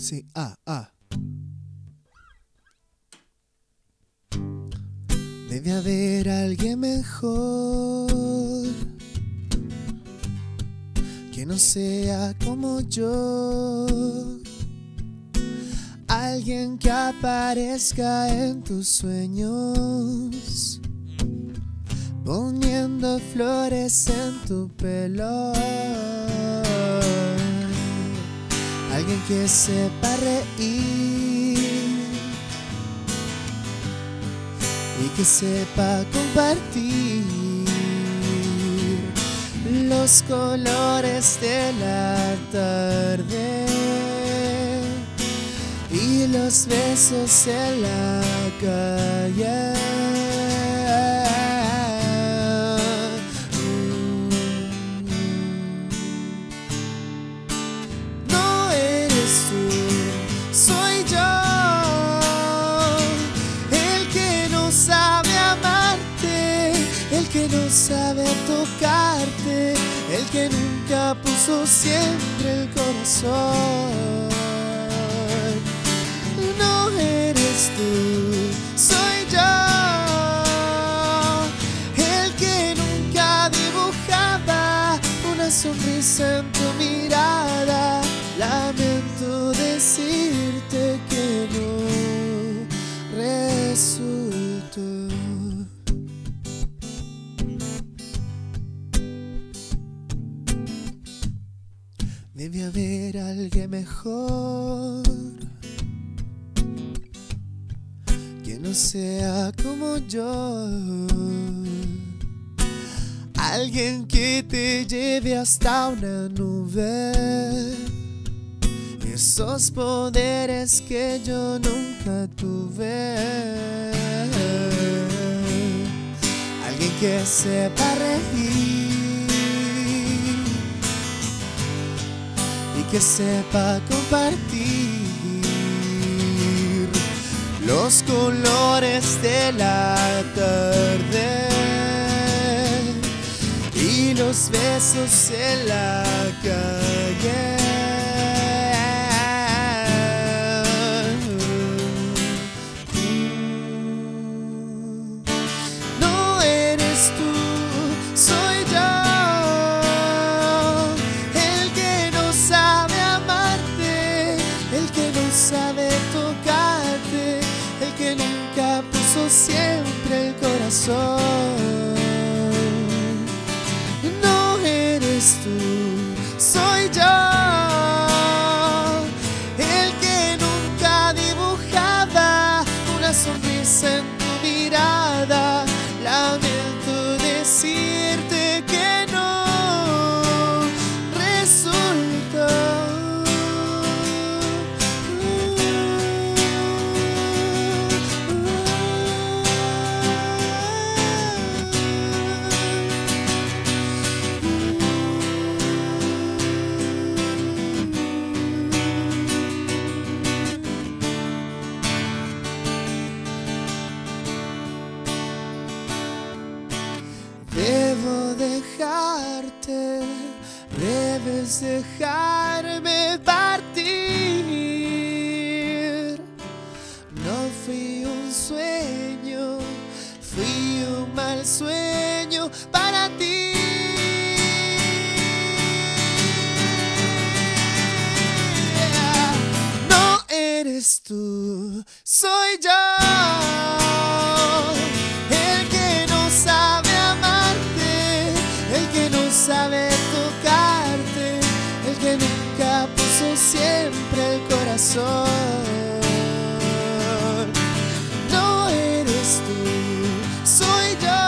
Sí, ah, ah. Debe haber alguien mejor que no sea como yo. Alguien que aparezca en tus sueños, poniendo flores en tu pelo. Alguien que sepa reír y que sepa compartir los colores de la tarde y los besos en la calle. Sabe tocarte, el que nunca puso siempre el corazón. No eres tú, soy yo, el que nunca dibujaba una sonrisa en Debe haber alguien mejor que no sea como yo. Alguien que te lleve hasta una nube. Esos poderes que yo nunca tuve. Alguien que sepa reír que sepa compartir los colores de la tarde y los besos en la sabe tocarte, el que nunca puso siempre el corazón. No eres tú, soy yo, el que nunca dibujaba una sonrisa en debes dejarme partir. No fui un sueño, fui un mal sueño para ti. No eres tú, soy yo. siempre el corazón. No eres tú, soy yo,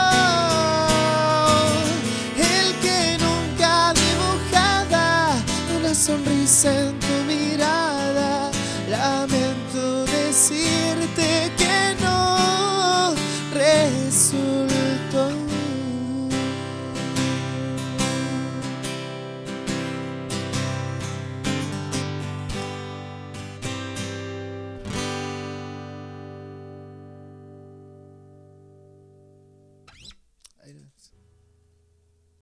el que nunca dibujada una sonrisa en tu mirada. Lamento decirte que no resulta.